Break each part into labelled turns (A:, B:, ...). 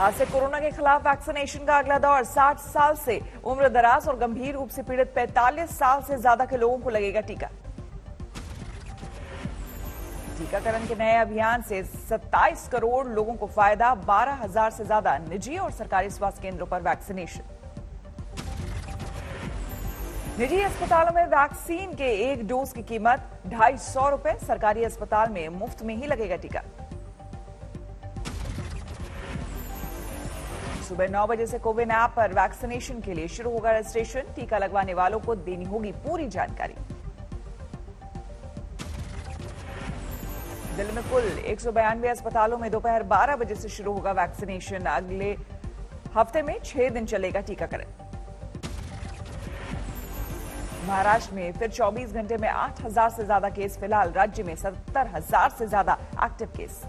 A: आज से कोरोना के खिलाफ वैक्सीनेशन का अगला दौर 60 साल से उम्र दराज और गंभीर रूप से पीड़ित 45 साल से ज़्यादा के लोगों को लगेगा टीका। टीकाकरण के नए अभियान से 27 करोड़ लोगों को फ़ायदा 12 हज़ार से ज़्यादा निजी और सरकारी स्वास्थ्य केंद्रों पर वैक्सीनेशन। निजी अस्पतालों में वैक्सीन के एक डोज की कीमत ढाई सौ रुपए, सरकारी अस्पताल में मुफ़्त में ही लगेगा टीका। सुबह नौ बजे से कोविन ऐप पर वैक्सीनेशन के लिए शुरू होगा रजिस्ट्रेशन। टीका लगवाने वालों को देनी होगी पूरी जानकारी। दिल्ली में कुल एक अस्पतालों में दोपहर 12 बजे से शुरू होगा वैक्सीनेशन। अगले हफ़्ते में छह दिन चलेगा टीकाकरण। महाराष्ट्र में फिर 24 घंटे में 8000 से ज़्यादा केस फ़िलहाल। राज्य में सत्तर हज़ार से ज़्यादा एक्टिव केस।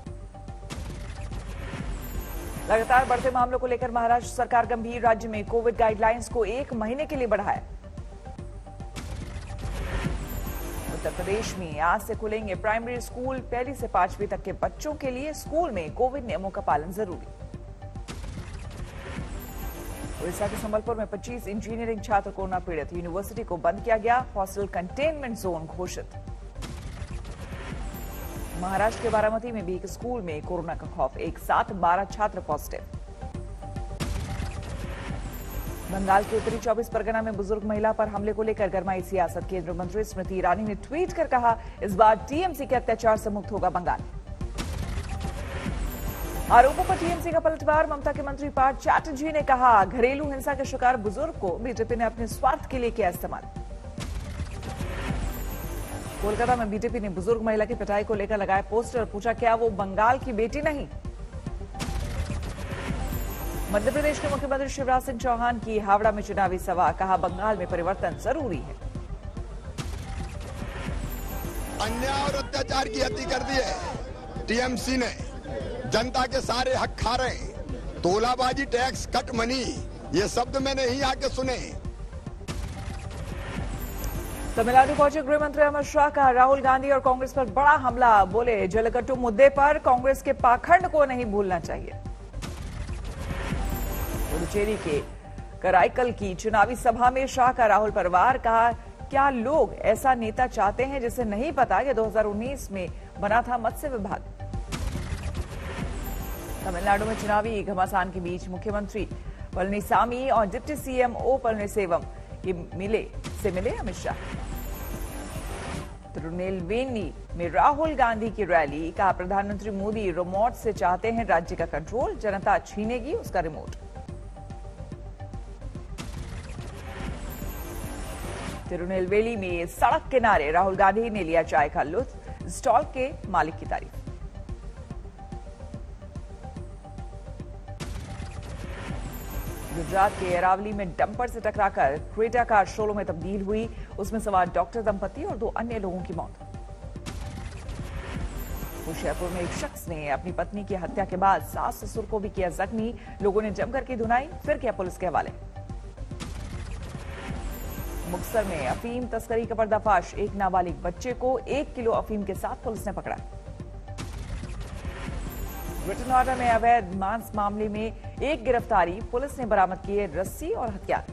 A: लगातार बढ़ते मामलों को लेकर महाराष्ट्र सरकार गंभीर राज्य में कोविड गाइडलाइंस को एक महीने के लिए बढ़ाया उत्तर प्रदेश में आज से खुलेंगे प्राइमरी स्कूल पहली से पांचवी तक के बच्चों के लिए स्कूल में कोविड नियमों का पालन ज़रूरी। उड़ीसा के संबलपुर में 25 इंजीनियरिंग छात्र कोरोना पीड़ित। यूनिवर्सिटी को बंद किया गया, हॉस्टल कंटेनमेंट जोन घोषित। महाराष्ट्र के बारामती में भी एक स्कूल में कोरोना का खौफ, एक साथ बारह छात्र पॉजिटिव। बंगाल के उत्तरी 24 परगना में बुज़ुर्ग महिला पर हमले को लेकर गरमाई सियासत। केंद्रीय मंत्री स्मृति ईरानी ने ट्वीट कर कहा, इस बार टीएमसी के अत्याचार से मुक्त होगा बंगाल। आरोपों पर टीएमसी का पलटवार, ममता के मंत्री पार्थ चैटर्जी ने कहा, घरेलू हिंसा के शिकार बुज़ुर्ग को बीजेपी ने अपने स्वार्थ के लिए किया इस्तेमाल। कोलकाता में बीजेपी ने बुज़ुर्ग महिला की पिटाई को लेकर लगाया पोस्टर पूछा, क्या वो बंगाल की बेटी नहीं? मध्य प्रदेश के मुख्यमंत्री शिवराज सिंह चौहान की हावड़ा में चुनावी सभा, कहा बंगाल में परिवर्तन ज़रूरी है।
B: अन्याय और अत्याचार की हत्या कर दी है टीएमसी ने जनता के सारे हक खा रहे तोलाबाजी, टैक्स कट मनी ये शब्द मैंने ही आके सुने।
A: तमिलनाडु पहुँचे गृह मंत्री अमित शाह का राहुल गांधी और कांग्रेस पर बड़ा हमला। बोले, जलकट्टू मुद्दे पर कांग्रेस के पाखंड को नहीं भूलना चाहिए। पुडुचेरी के कराईकल की चुनावी सभा में शाह का राहुल परिवार कहा, क्या लोग ऐसा नेता चाहते हैं जिसे नहीं पता कि 2019 में बना था मत्स्य विभाग? तमिलनाडु में चुनावी घमासान के बीच मुख्यमंत्री पलनीसामी और डिप्टी सीएम ओ पलनीसेवम के मिले, से मिले अमित शाह। तिरुनेलवेली में राहुल गांधी की रैली, कहा प्रधानमंत्री मोदी रिमोट से चाहते हैं राज्य का कंट्रोल, जनता छीनेगी उसका रिमोट। तिरुनेलवेली में सड़क किनारे राहुल गांधी ने लिया चाय का लुत्फ, स्टॉल के मालिक की तारीफ़। गुजरात के अरावली में डंपर से टकराकर क्रेटा कार शोलों में तब्दील हुई। उसमें सवार डॉक्टर दंपति और दो अन्य लोगों की मौत। होशियारपुर में एक शख्स ने अपनी पत्नी की हत्या के बाद सास ससुर को भी किया जख्मी। लोगों ने जमकर की धुनाई, फिर किया पुलिस के हवाले। मुक्सर में अफीम तस्करी का पर्दाफाश। एक नाबालिग बच्चे को एक किलो अफीम के साथ पुलिस ने पकड़ा। ब्रिटेन ऑर्डर में अवैध मांस मामले में एक गिरफ्तारी, पुलिस ने बरामद किए रस्सी और हथियार।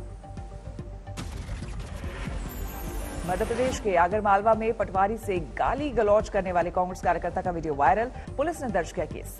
A: मध्य प्रदेश के आगरमालवा में पटवारी से गाली गलौज करने वाले कांग्रेस कार्यकर्ता का वीडियो वायरल, पुलिस ने दर्ज किया केस।